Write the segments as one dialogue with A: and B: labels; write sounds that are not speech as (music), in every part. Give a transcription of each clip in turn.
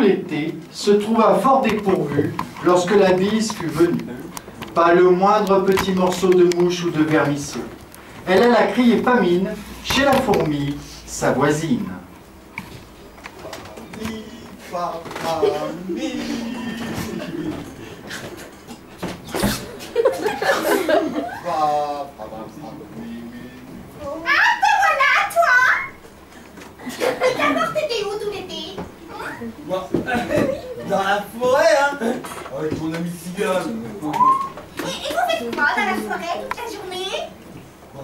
A: L'été se trouva fort dépourvu lorsque la bise fut venue. Pas le moindre petit morceau de mouche ou de vermisseau. Elle alla crier famine chez la fourmi, sa voisine. (laughs)
B: Ah, te voilà, toi D'abord, t'étais où tout l'été
C: Moi, dans la forêt, hein Avec mon ami cigane.
B: Et, et vous faites quoi dans la forêt toute la journée?
C: On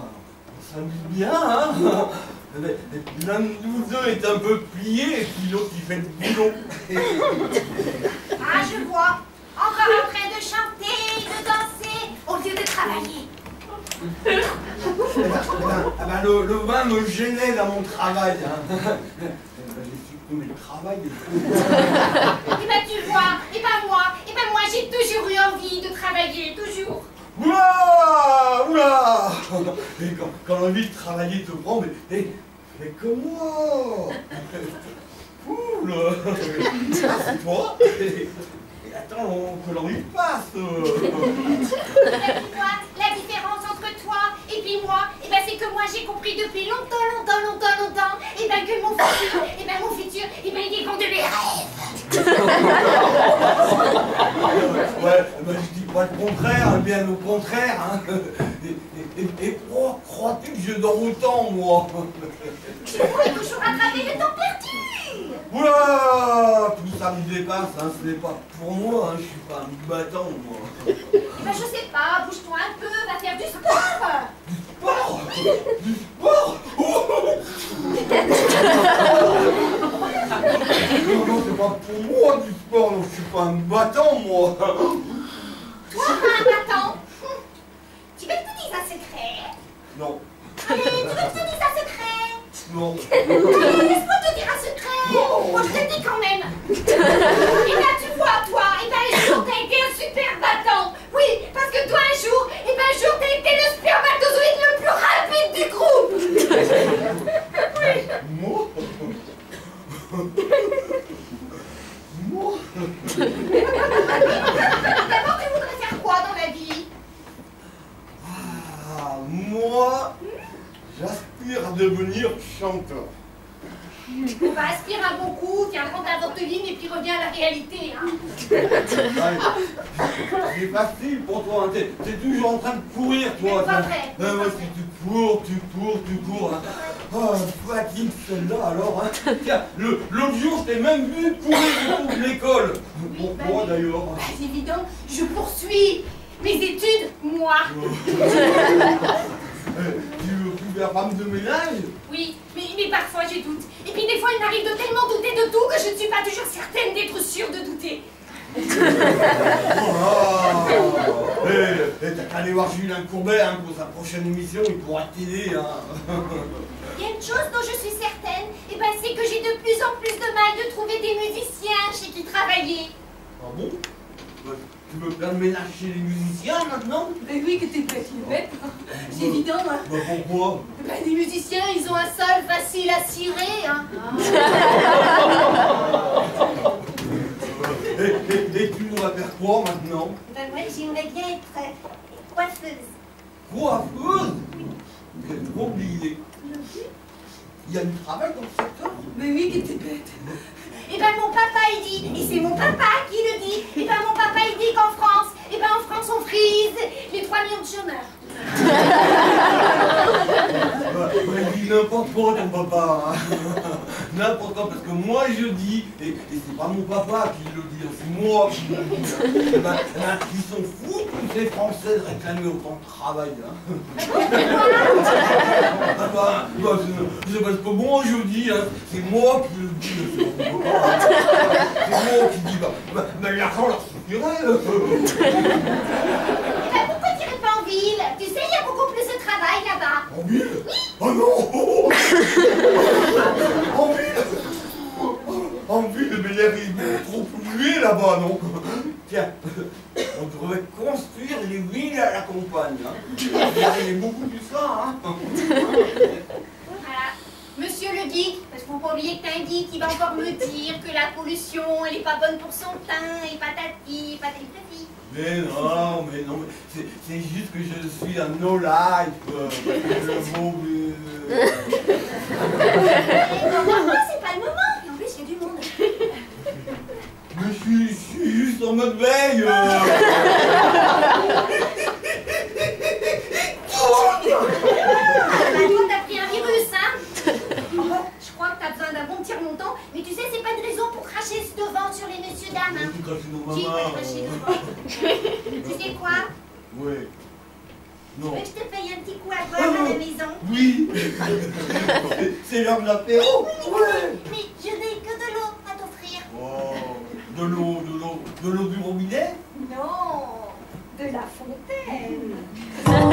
C: s'amuse bien, hein (laughs) L'un de nous deux est un peu plié et puis l'autre il fait le boulot. (laughs)
B: Ah, je vois. Encore en train de chanter, de danser, au lieu de travailler.
C: Eh eh eh ben, le, le vin me gênait dans mon travail. Hein. (laughs) Eh ben, J'ai supprimé le travail et tout.
B: Et ben tu vois, et moi, et ben moi j'ai toujours eu envie de travailler, toujours.
C: Oula Oula. Et quand, quand l'envie de travailler te prend, mais, mais, mais comme moi (laughs) Oula. Ah, c'est toi? Et attends, que l'envie passe. (laughs)
B: La différence entre toi et puis moi, et ben c'est que moi j'ai compris depuis longtemps, longtemps, longtemps, longtemps, et ben que mon futur, et ben mon futur, et ben il dépend de mes rêves.
C: Ouais, ben, je dis pas le contraire, hein, bien au contraire. Hein. Et, et- et pourquoi crois-tu que je dors autant, moi
B: Tu pourrais toujours rattraper le temps perdu.
C: Oula Tout ça me dépasse, hein, ce n'est pas pour moi, hein, je suis pas un battant, moi.
B: Eh ben je sais pas, bouge-toi un peu, va faire du sport.
C: Sport? Du sport? (laughs) Non, non, c'est pas pour moi du sport, non, je suis pas un battant, moi.
B: Toi, un battant. Tu veux que je te dise un secret
C: Non,
B: Allez, tu veux que je te dise un secret
C: non.
B: Laisse-moi te dire un secret Moi je te le dis quand même Et ben tu vois toi, et ben un jour t'as été un super battant Oui, parce que toi un jour, et ben un jour t'as été le spermatozoïde le plus rapide du groupe.
C: Moi Moi
B: D'abord tu voudrais faire quoi dans la vie?
C: Ah, moi, j'aspire à devenir chanteur.
B: On va aspirer un bon coup, tiens, prends ta ventoline et puis reviens à la réalité hein.
C: C'est facile pour toi, hein. t'es toujours en train de courir, toi.
B: C'est pas
C: hein.
B: vrai,
C: ouais, si tu cours, tu cours, tu cours. Hein. Oh, fatigue celle-là alors. Hein. Tiens, l'autre jour, je t'ai même vu courir autour de l'école. Pourquoi
B: bah,
C: d'ailleurs
B: Bah, c'est évident, je poursuis mes études, moi (laughs)
C: Euh, Tu faire femme de ménage
B: Oui, mais, mais parfois je doute. Et puis des fois il m'arrive de tellement douter de tout que je ne suis pas toujours certaine d'être sûre de douter.
C: Ah Eh, eh, T'as qu'à aller voir Julien Courbet hein, pour sa prochaine émission, il pourra t'aider. Hein.
B: Il y a une chose dont je suis certaine, et ben c'est que j'ai de plus en plus de mal de trouver des musiciens chez qui travailler.
C: Ah bon? Tu veux faire le ménage chez les musiciens maintenant?
B: Ben oui, que t'es bête, bête. C'est évident, hein.
C: Bah pourquoi?
B: Ben les musiciens, ils ont un sol facile à cirer, hein.
C: et, et- et tu voudrais faire quoi maintenant
B: Ben moi j'aimerais bien être euh, coiffeuse.
C: Coiffeuse? J'ai trop oublié. Il y a du travail dans ce secteur
B: Mais oui, que t'es bête. Et ben mon papa il dit, et c'est mon papa qui le dit, et ben mon papa il dit qu'en France, et ben en France on frise les 3 millions de chômeurs. (laughs)
C: bah, bah, Il dit n'importe quoi ton papa. hein. (laughs) n'importe quoi, parce que moi je dis, et, et c'est pas mon papa qui le dit, hein, c'est moi qui le dis. hein. (laughs) Eh ben, eh ben, ils sont fous tous ces Français de réclamer autant de travail. Hein. Ah bah, bah, c'est parce que moi je dis, hein, c'est moi qui le dis, c'est pas mon papa. C'est moi qui dis, bah, bah, bah l'argent leur suffirait.
B: pourquoi t'irais pas en ville? Tu sais, il y a beaucoup plus de travail là-bas.
C: En ville? Oh non En ville En ville, mais l'air est beaucoup trop pollué là-bas, non Tiens, on devrait construire les villes à la campagne. Hein. Il y beaucoup plus ça, hein
B: Voilà. Monsieur le geek, parce qu'il faut pas oublier que t'as un geek qui va encore me dire que la pollution, elle est pas bonne pour son teint, et patati, patati.
C: Mais non, mais non, mais c'est- juste que je suis un no life. euh, parce que je vaux mieux.
B: Eh, c'est pas le moment. Et en plus, il y a du monde.
C: Mais je suis, je suis juste en mode veille. euh.
B: T'as pris un virus, hein (laughs) Je crois que t'as besoin d'un bon petit remontant, mais tu sais, c'est pas une raison pour cracher devant sur les messieurs dames, hein.
C: Tu
B: cracher devant Tu sais quoi. Tu
C: Non.
B: veux que je te paye un petit coup à boire à la maison
C: Oui. (laughs) C'est l'heure de l'apéro. Ouais.
B: Mais de l'eau,
C: de l'eau, de l'eau du robinet
B: Non, de la fontaine. Oh,